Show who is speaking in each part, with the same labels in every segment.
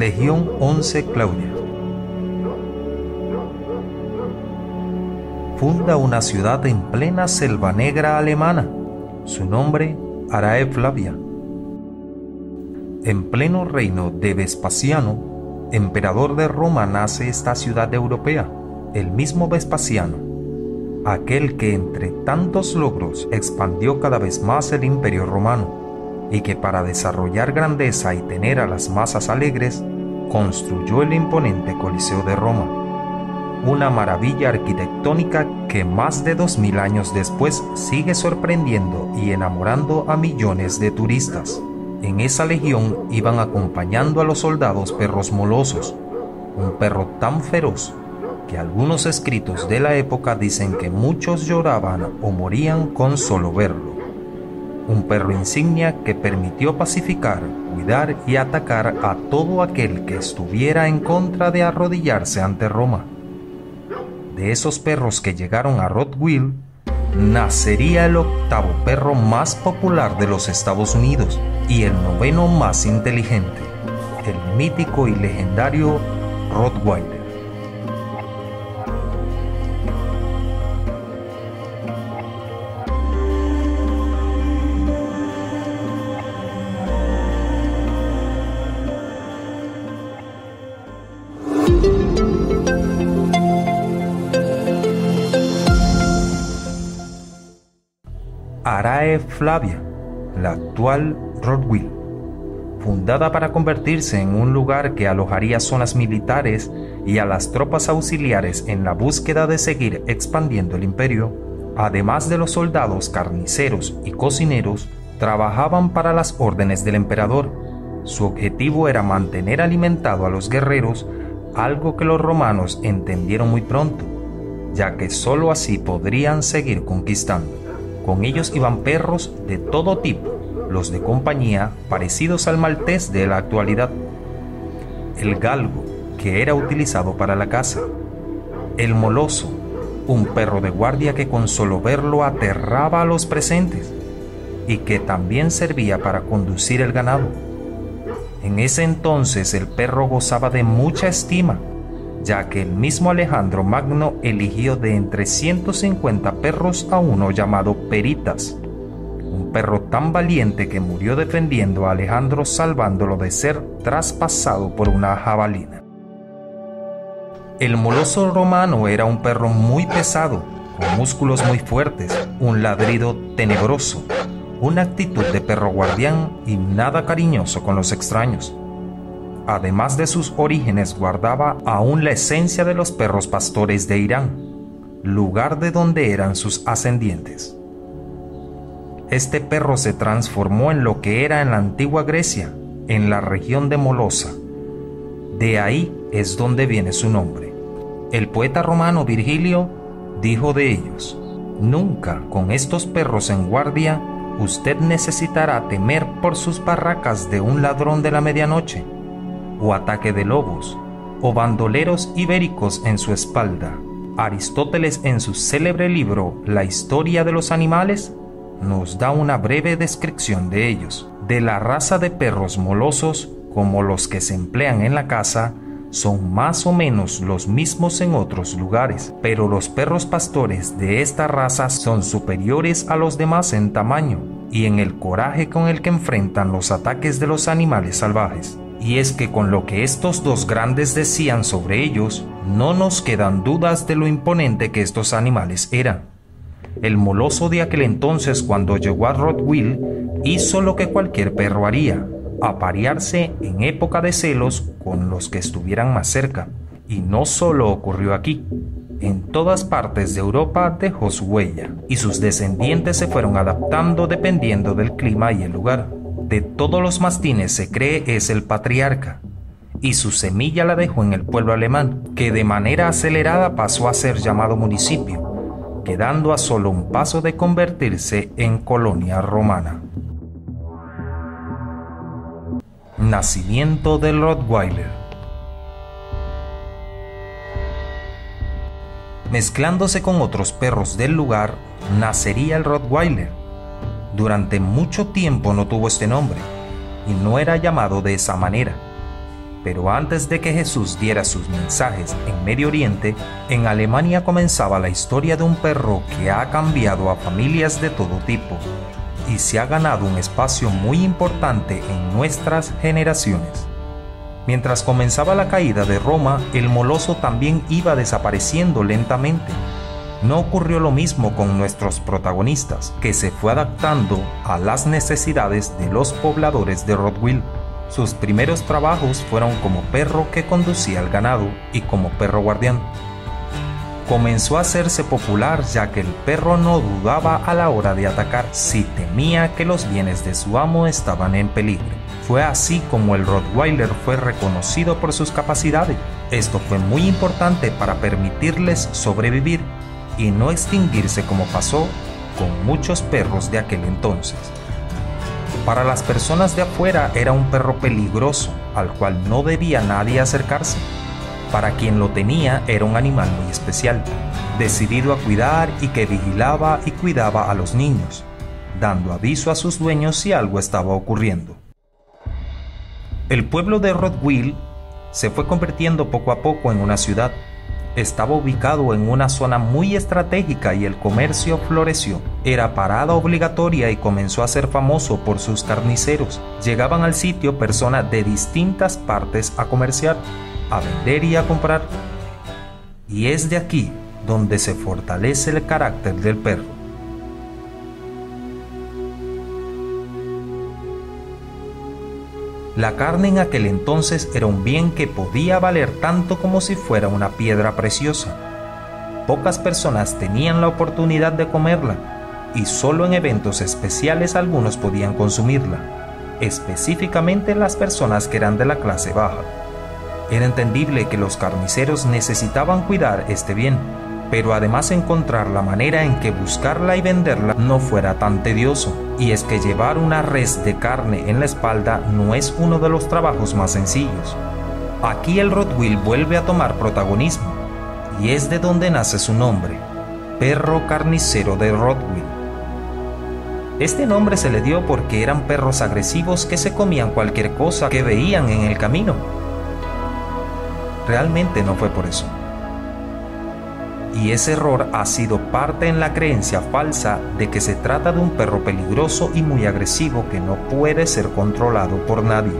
Speaker 1: Legión 11 Claudia. Funda una ciudad en plena selva negra alemana. Su nombre, Arae Flavia. En pleno reino de Vespasiano, emperador de Roma, nace esta ciudad europea, el mismo Vespasiano, aquel que entre tantos logros expandió cada vez más el imperio romano y que para desarrollar grandeza y tener a las masas alegres, construyó el imponente Coliseo de Roma, una maravilla arquitectónica que más de dos mil años después sigue sorprendiendo y enamorando a millones de turistas. En esa legión iban acompañando a los soldados perros molosos, un perro tan feroz que algunos escritos de la época dicen que muchos lloraban o morían con solo verlo. Un perro insignia que permitió pacificar, cuidar y atacar a todo aquel que estuviera en contra de arrodillarse ante Roma. De esos perros que llegaron a Rottweil, nacería el octavo perro más popular de los Estados Unidos y el noveno más inteligente, el mítico y legendario Rottweiler. Arae Flavia, la actual Rottweil, fundada para convertirse en un lugar que alojaría zonas militares y a las tropas auxiliares en la búsqueda de seguir expandiendo el imperio, además de los soldados carniceros y cocineros, trabajaban para las órdenes del emperador. Su objetivo era mantener alimentado a los guerreros, algo que los romanos entendieron muy pronto, ya que sólo así podrían seguir conquistando. Con ellos iban perros de todo tipo, los de compañía parecidos al maltés de la actualidad, el galgo, que era utilizado para la caza, el moloso, un perro de guardia que con solo verlo aterraba a los presentes y que también servía para conducir el ganado. En ese entonces el perro gozaba de mucha estima ya que el mismo Alejandro Magno eligió de entre 150 perros a uno llamado Peritas, un perro tan valiente que murió defendiendo a Alejandro salvándolo de ser traspasado por una jabalina. El moloso romano era un perro muy pesado, con músculos muy fuertes, un ladrido tenebroso, una actitud de perro guardián y nada cariñoso con los extraños además de sus orígenes, guardaba aún la esencia de los perros pastores de Irán, lugar de donde eran sus ascendientes. Este perro se transformó en lo que era en la antigua Grecia, en la región de Molosa. De ahí es donde viene su nombre. El poeta romano Virgilio dijo de ellos, Nunca con estos perros en guardia usted necesitará temer por sus barracas de un ladrón de la medianoche o ataque de lobos, o bandoleros ibéricos en su espalda. Aristóteles en su célebre libro La historia de los animales nos da una breve descripción de ellos. De la raza de perros molosos, como los que se emplean en la casa, son más o menos los mismos en otros lugares, pero los perros pastores de esta raza son superiores a los demás en tamaño y en el coraje con el que enfrentan los ataques de los animales salvajes y es que con lo que estos dos grandes decían sobre ellos, no nos quedan dudas de lo imponente que estos animales eran. El moloso de aquel entonces cuando llegó a Rottweil hizo lo que cualquier perro haría, aparearse en época de celos con los que estuvieran más cerca. Y no solo ocurrió aquí, en todas partes de Europa dejó su huella, y sus descendientes se fueron adaptando dependiendo del clima y el lugar de todos los mastines se cree es el patriarca, y su semilla la dejó en el pueblo alemán, que de manera acelerada pasó a ser llamado municipio, quedando a solo un paso de convertirse en colonia romana. Nacimiento del Rottweiler. Mezclándose con otros perros del lugar, nacería el Rottweiler, durante mucho tiempo no tuvo este nombre y no era llamado de esa manera. Pero antes de que Jesús diera sus mensajes en Medio Oriente, en Alemania comenzaba la historia de un perro que ha cambiado a familias de todo tipo y se ha ganado un espacio muy importante en nuestras generaciones. Mientras comenzaba la caída de Roma, el moloso también iba desapareciendo lentamente. No ocurrió lo mismo con nuestros protagonistas, que se fue adaptando a las necesidades de los pobladores de Rottweil. Sus primeros trabajos fueron como perro que conducía el ganado y como perro guardián. Comenzó a hacerse popular ya que el perro no dudaba a la hora de atacar si temía que los bienes de su amo estaban en peligro. Fue así como el Rottweiler fue reconocido por sus capacidades. Esto fue muy importante para permitirles sobrevivir y no extinguirse como pasó con muchos perros de aquel entonces. Para las personas de afuera era un perro peligroso al cual no debía nadie acercarse. Para quien lo tenía era un animal muy especial, decidido a cuidar y que vigilaba y cuidaba a los niños, dando aviso a sus dueños si algo estaba ocurriendo. El pueblo de Rottweil se fue convirtiendo poco a poco en una ciudad estaba ubicado en una zona muy estratégica y el comercio floreció. Era parada obligatoria y comenzó a ser famoso por sus carniceros. Llegaban al sitio personas de distintas partes a comerciar, a vender y a comprar. Y es de aquí donde se fortalece el carácter del perro. La carne en aquel entonces era un bien que podía valer tanto como si fuera una piedra preciosa. Pocas personas tenían la oportunidad de comerla y solo en eventos especiales algunos podían consumirla, específicamente las personas que eran de la clase baja. Era entendible que los carniceros necesitaban cuidar este bien, pero además encontrar la manera en que buscarla y venderla no fuera tan tedioso. Y es que llevar una res de carne en la espalda no es uno de los trabajos más sencillos. Aquí el Rottweil vuelve a tomar protagonismo, y es de donde nace su nombre, perro carnicero de Rottweil. Este nombre se le dio porque eran perros agresivos que se comían cualquier cosa que veían en el camino. Realmente no fue por eso y ese error ha sido parte en la creencia falsa de que se trata de un perro peligroso y muy agresivo que no puede ser controlado por nadie.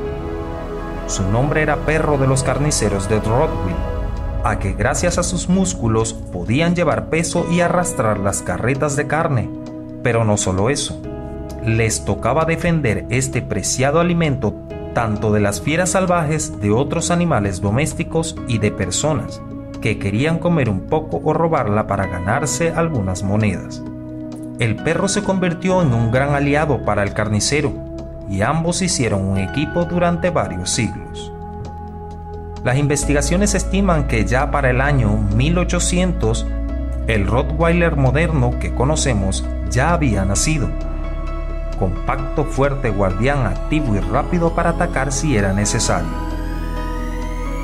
Speaker 1: Su nombre era perro de los carniceros de Rottweil, a que gracias a sus músculos podían llevar peso y arrastrar las carretas de carne. Pero no solo eso, les tocaba defender este preciado alimento tanto de las fieras salvajes de otros animales domésticos y de personas que querían comer un poco o robarla para ganarse algunas monedas. El perro se convirtió en un gran aliado para el carnicero y ambos hicieron un equipo durante varios siglos. Las investigaciones estiman que ya para el año 1800 el Rottweiler moderno que conocemos ya había nacido. Compacto, fuerte, guardián, activo y rápido para atacar si era necesario.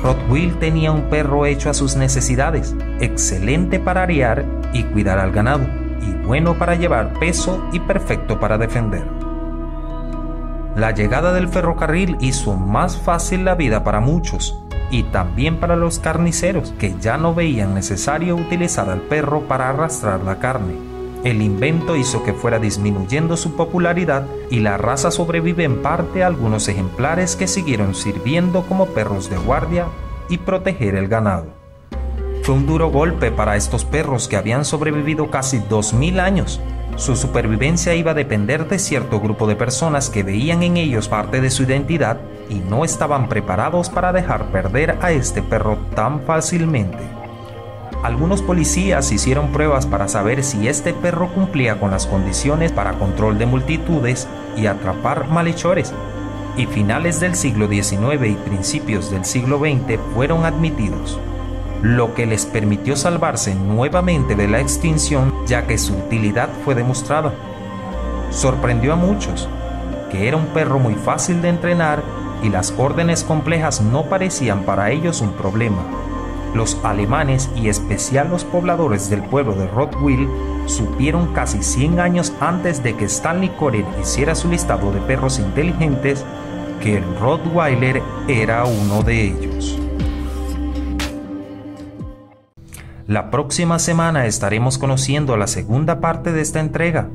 Speaker 1: Rottweil tenía un perro hecho a sus necesidades, excelente para arear y cuidar al ganado, y bueno para llevar peso y perfecto para defender. La llegada del ferrocarril hizo más fácil la vida para muchos, y también para los carniceros que ya no veían necesario utilizar al perro para arrastrar la carne. El invento hizo que fuera disminuyendo su popularidad y la raza sobrevive en parte a algunos ejemplares que siguieron sirviendo como perros de guardia y proteger el ganado. Fue un duro golpe para estos perros que habían sobrevivido casi 2.000 años. Su supervivencia iba a depender de cierto grupo de personas que veían en ellos parte de su identidad y no estaban preparados para dejar perder a este perro tan fácilmente. Algunos policías hicieron pruebas para saber si este perro cumplía con las condiciones para control de multitudes y atrapar malhechores, y finales del siglo XIX y principios del siglo XX fueron admitidos, lo que les permitió salvarse nuevamente de la extinción ya que su utilidad fue demostrada. Sorprendió a muchos, que era un perro muy fácil de entrenar y las órdenes complejas no parecían para ellos un problema los alemanes y especial los pobladores del pueblo de Rottweil supieron casi 100 años antes de que Stanley Koren hiciera su listado de perros inteligentes que el Rottweiler era uno de ellos. La próxima semana estaremos conociendo la segunda parte de esta entrega,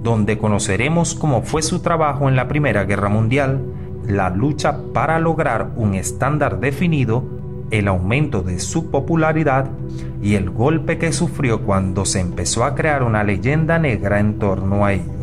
Speaker 1: donde conoceremos cómo fue su trabajo en la Primera Guerra Mundial, la lucha para lograr un estándar definido, el aumento de su popularidad y el golpe que sufrió cuando se empezó a crear una leyenda negra en torno a ellos.